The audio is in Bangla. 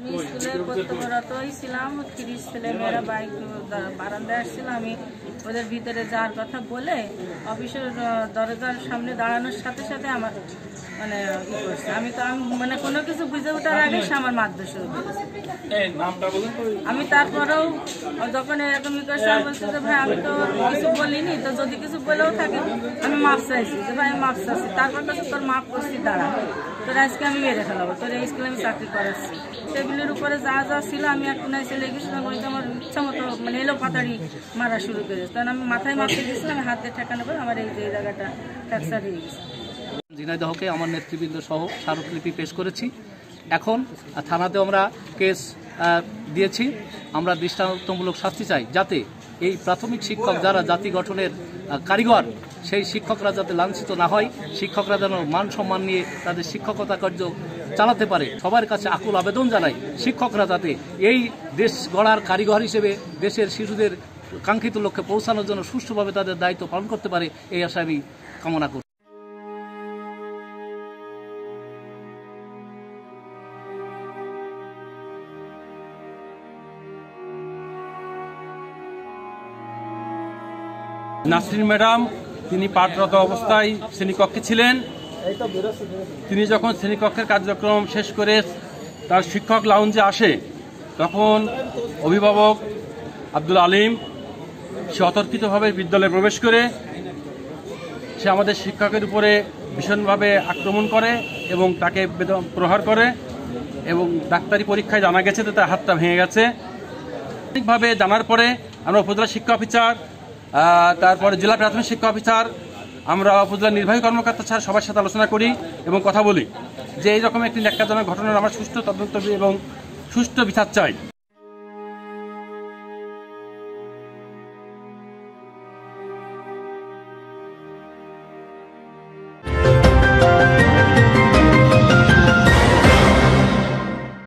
আমি স্কুলে কর্তব্যরতই ছিলাম তিরিশ ছেলে মেয়েরা বাইক বারান্দায় আসছিল, আমি ওদের ভিতরে যাওয়ার কথা বলে অফিসের দরজার সামনে দাঁড়ানোর সাথে সাথে আমার মানে ই করছে। আমি তো আমি মানে কোনো কিছু বুঝে ওঠার আগে সে আমার মারধর শুরু করেছে আমি তারপরেও যখন এরকম ই করছে আমি বলছি যে ভাই আমি তো কিছু বলিনি তো যদি কিছু বলেও থাকে আমি মাপ চাইছি। যে ভাই আমি মাপ চাইছি। তারপর কাছে তোর মাপ করছি দাঁড়া। তোর আজকে আমি মেরে ফেলাবো। তোর এই স্কুলে আমি চাকরি করাচ্ছি টেবিলের উপরে যা যা ছিল আমি এক কোনায় ছেলে গেছিলাম। ওইটা আমার ইচ্ছা মতো মানে এলো পাতাড়ি মারা শুরু করেছে কারণ আমি মাথায় মারতে গেছিলাম আমি হাতে ঠেকানো করে আমার এই যে জায়গাটা ফ্র্যাকচার হয়ে গেছে। ঝিনাইদহকে আমার নেতৃবৃন্দ সহ স্মারকলিপি পেশ করেছি। এখন থানাতে আমরা কেস দিয়েছি। আমরা দৃষ্টান্তমূলক শাস্তি চাই যাতে এই প্রাথমিক শিক্ষক যারা জাতি গঠনের কারিগর, সেই শিক্ষকরা যাতে লাঞ্ছিত না হয়, শিক্ষকরা যেন মান সম্মান নিয়ে তাদের শিক্ষকতা কার্য চালাতে পারে। সবার কাছে আকুল আবেদন জানাই, শিক্ষকরা যাতে এই দেশ গড়ার কারিগর হিসেবে দেশের শিশুদের কাঙ্ক্ষিত লক্ষ্যে পৌঁছানোর জন্য সুষ্ঠুভাবে তাদের দায়িত্ব পালন করতে পারে, এই আশা আমি কামনা করি। নাসরিন ম্যাডাম, তিনি পাঠরত অবস্থায় শ্রেণীকক্ষে ছিলেন। তিনি যখন শ্রেণীকক্ষের কার্যক্রম শেষ করে তার শিক্ষক লাউঞ্জে আসে, তখন অভিভাবক আব্দুল আলিম, সে অতর্কিতভাবে বিদ্যালয়ে প্রবেশ করে। সে আমাদের শিক্ষকের উপরে ভীষণভাবে আক্রমণ করে এবং তাকে প্রহার করে এবং ডাক্তারি পরীক্ষায় জানা গেছে যে তার হাতটা ভেঙে গেছে। ঠিকভাবে জানার পরে আমরা উপজেলা শিক্ষা অফিসার তারপরে জেলা প্রাথমিক শিক্ষা অফিসার, আমরা উপজেলা নির্বাহী কর্মকর্তা ছাড়া সবার সাথে আলোচনা করি এবং কথা বলি। যে এইরকম একটি ন্যাক্কাজনক ঘটনার আমরা সুষ্ঠু তদন্ত এবং সুষ্ঠু বিচার চাই।